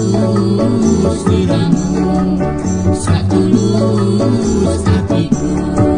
tulus dirimu Saat tulus hatiku.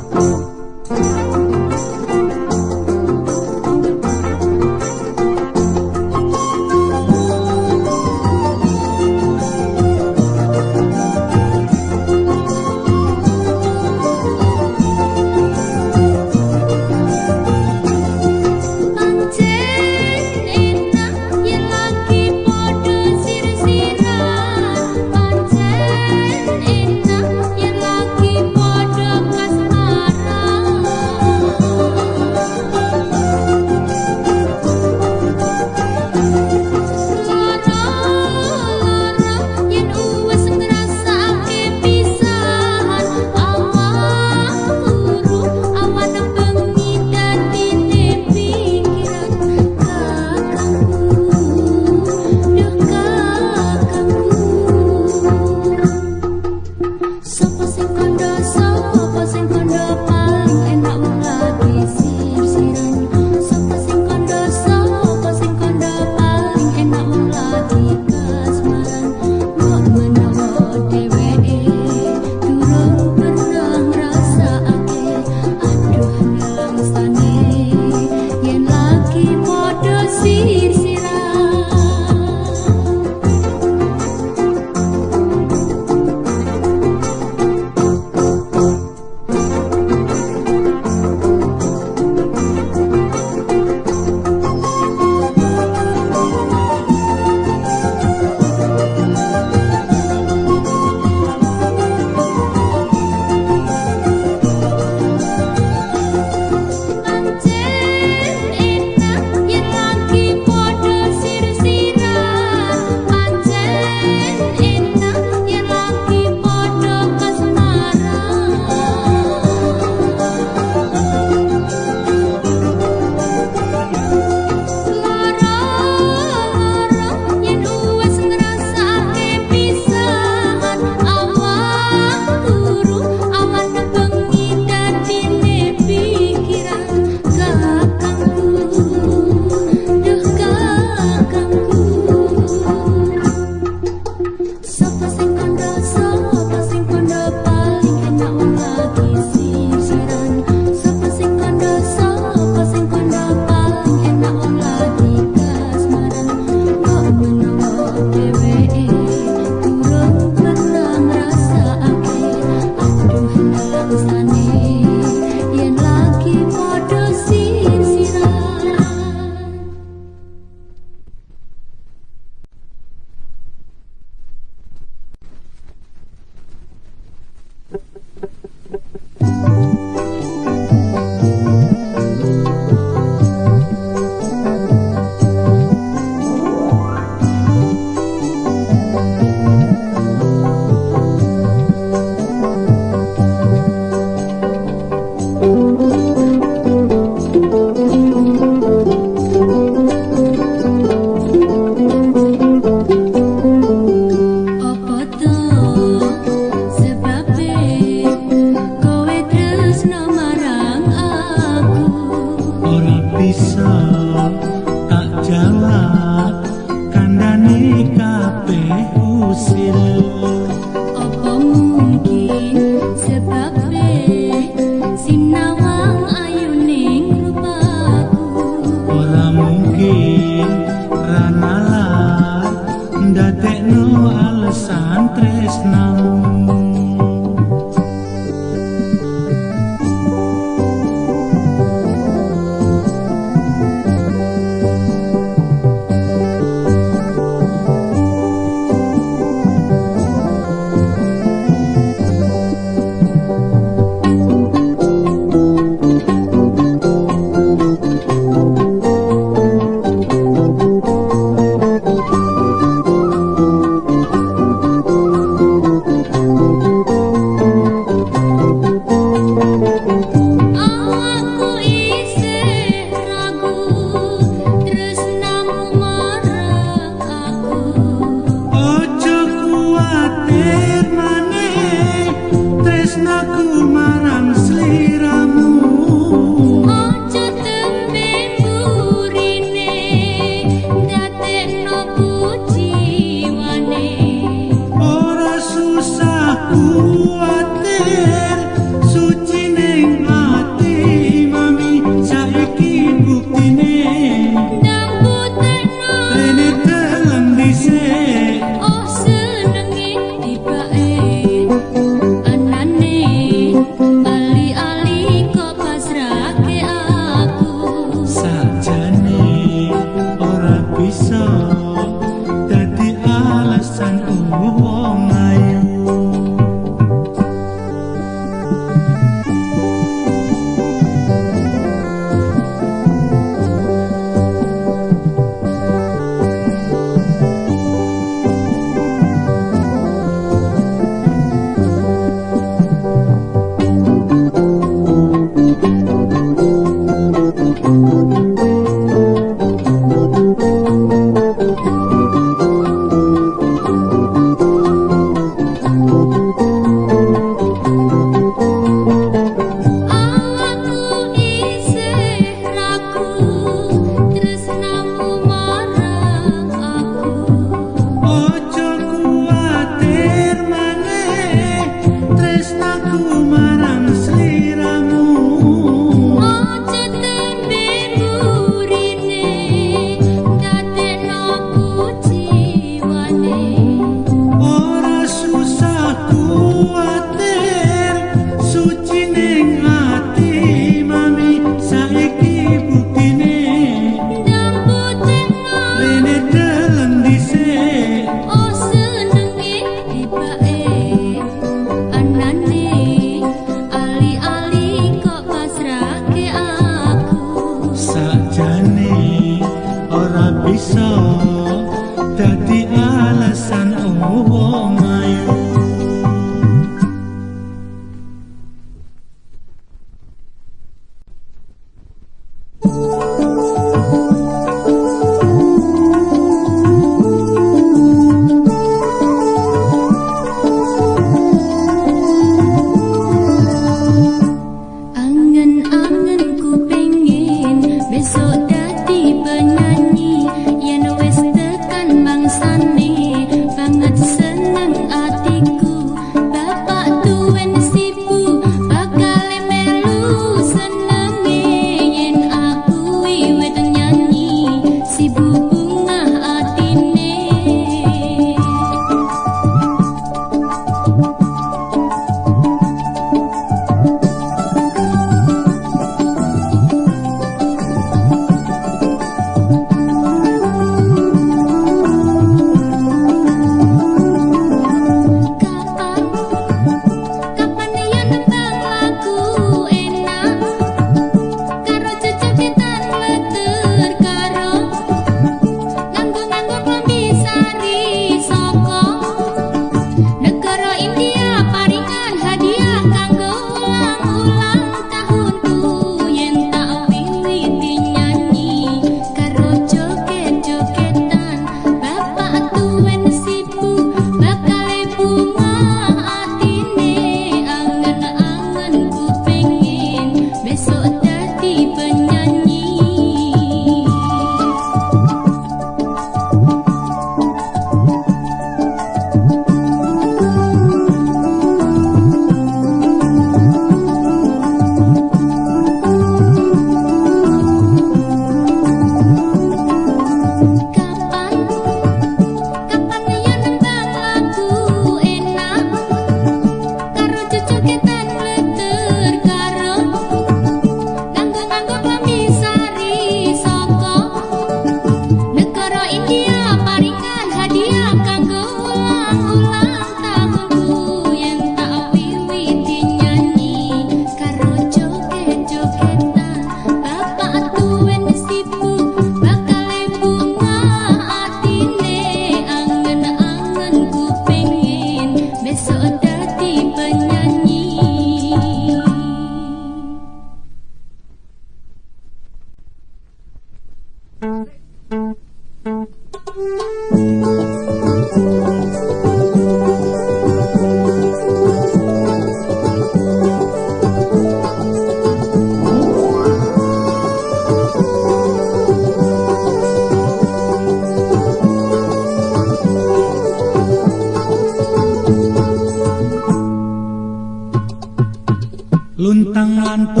and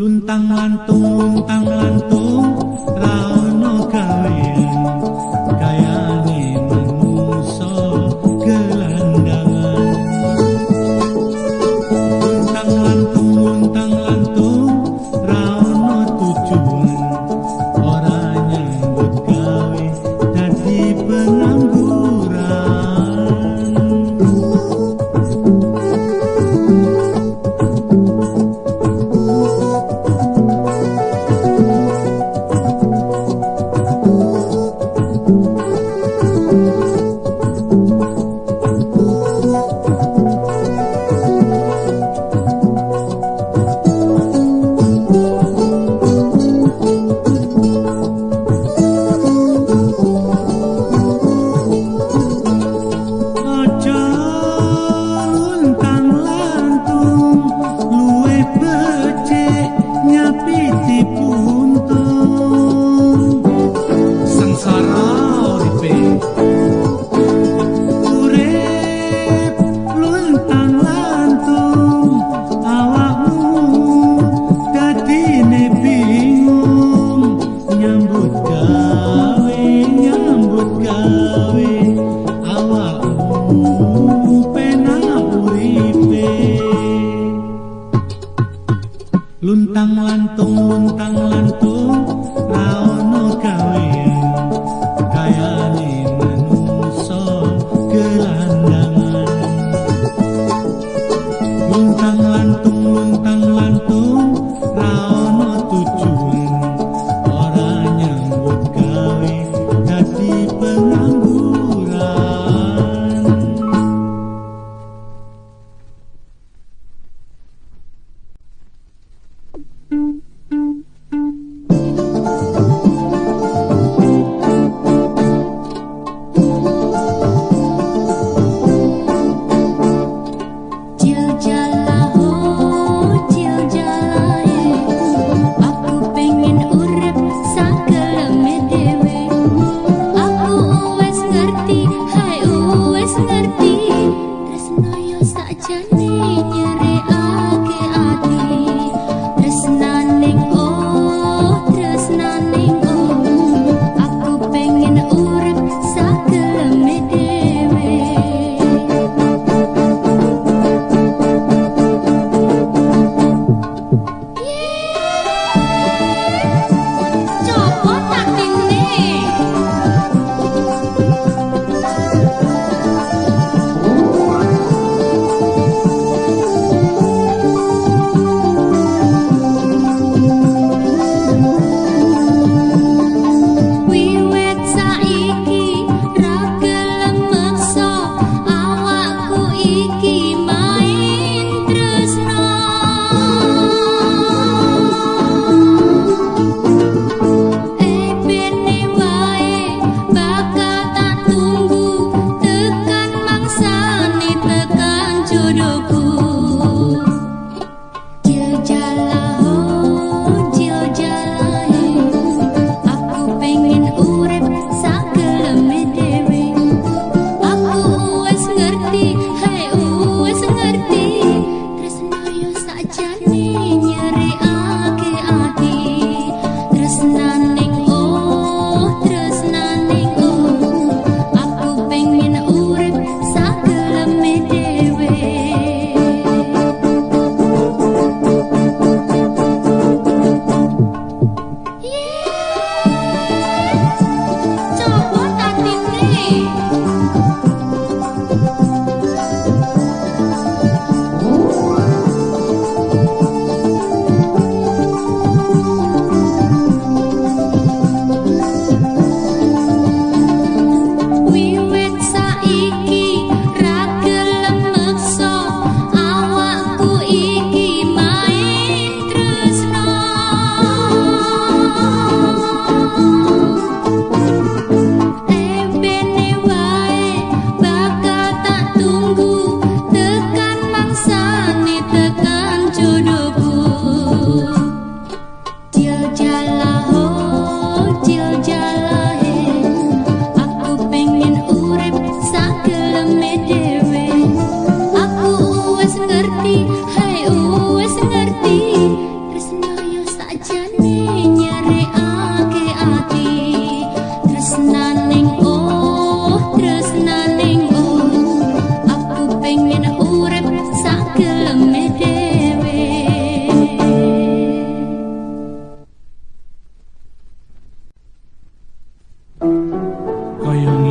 luntang lantung luntang lantung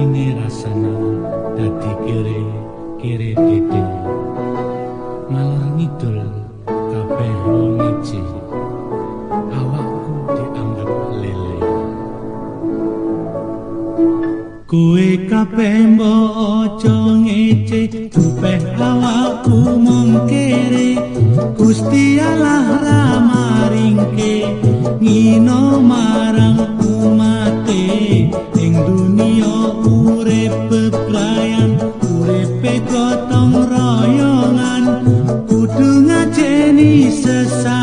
kaya ngene rasane dadi kere kere dede malah ngidul kabeh ngece awakku dianggap lele. Kue kabeh mbok aja ngece kabeh awakku mung kere. Gusti Allah ramaringke ngino marang bebrayan urip gotong royongan. Kudu ngajeni sesamane